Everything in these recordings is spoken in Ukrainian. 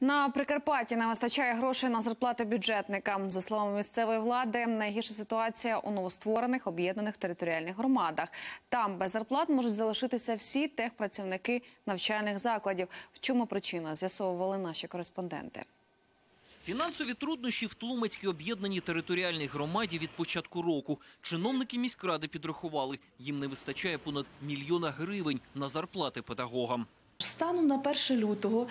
На Прикарпатті не вистачає грошей на зарплати бюджетникам. За словами місцевої влади, найгірша ситуація у новостворених об'єднаних територіальних громадах. Там без зарплат можуть залишитися всі техпрацівники навчальних закладів. В чому причина з'ясовували наші кореспонденти. Фінансові труднощі в Тлумацькій об'єднаній територіальній громаді від початку року. Чиновники міськради підрахували, їм не вистачає понад мільйона гривень на зарплати педагогам. Станом на 1 лютого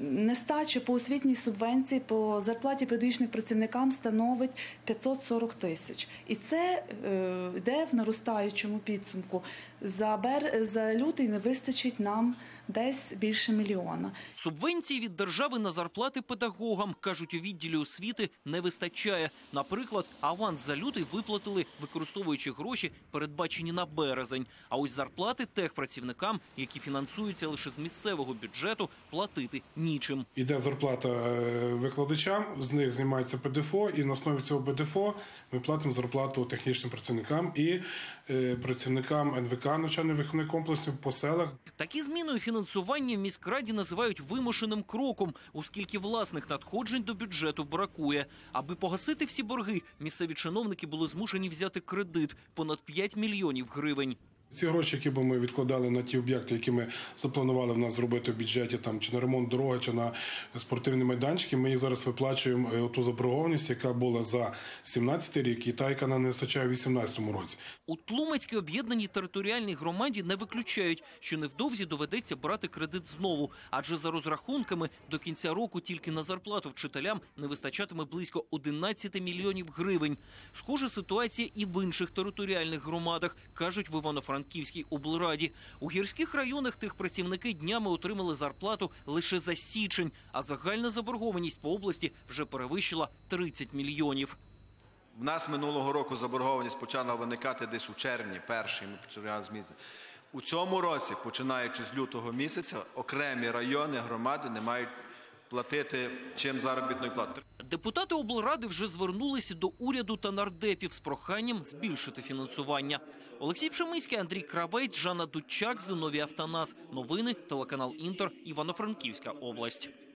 нестача по освітній субвенції по зарплаті педагогічним працівникам становить 540 тисяч. І це е, йде в наростаючому підсумку. За, бер... за лютий не вистачить нам десь більше мільйона. Субвенції від держави на зарплати педагогам, кажуть у відділі освіти, не вистачає. Наприклад, аванс за лютий виплатили, використовуючи гроші, передбачені на березень. А ось зарплати техпрацівникам, які фінансуються лише з місцевого бюджету, платити нічим. Іде зарплата е, викладачам, з них знімається ПДФО, і на основі цього ПДФО ми платимо зарплату технічним працівникам і е, працівникам НВК навчально-виховних комплексів по селах. Такі зміни у фінансуванні в міськраді називають вимушеним кроком, оскільки власних надходжень до бюджету бракує. Аби погасити всі борги, місцеві чиновники були змушені взяти кредит понад 5 мільйонів гривень. Ці гроші, які б ми відкладали на ті об'єкти, які ми запланували в нас зробити в бюджеті, там чи на ремонт дороги, чи на спортивні майданчики, ми їх зараз виплачуємо е, ту заборгованість, яка була за 17 рік, і та, яка нам не вистачає в 18 році. У Тлумацькій об'єднаній територіальній громаді не виключають, що невдовзі доведеться брати кредит знову, адже за розрахунками до кінця року тільки на зарплату вчителям не вистачатиме близько 11 мільйонів гривень. Схожа ситуація і в інших територіальних громадах, кажуть в Івано-Франківській облраді. У гірських районах тих працівники днями отримали зарплату лише за січень, а загальна заборгованість по області вже перевищила 30 мільйонів. В нас минулого року заборгованість почала виникати десь у червні, перший ми почали зміни. У цьому році, починаючи з лютого місяця, окремі райони громади не мають платити чим заробітної плати. Депутати облради вже звернулися до уряду та нардепів з проханням збільшити фінансування. Олексій Пшемиський, Андрій Кравець, Жанна Дудчак, Зиновій Автонас. Новини, телеканал Інтер, Івано-Франківська область.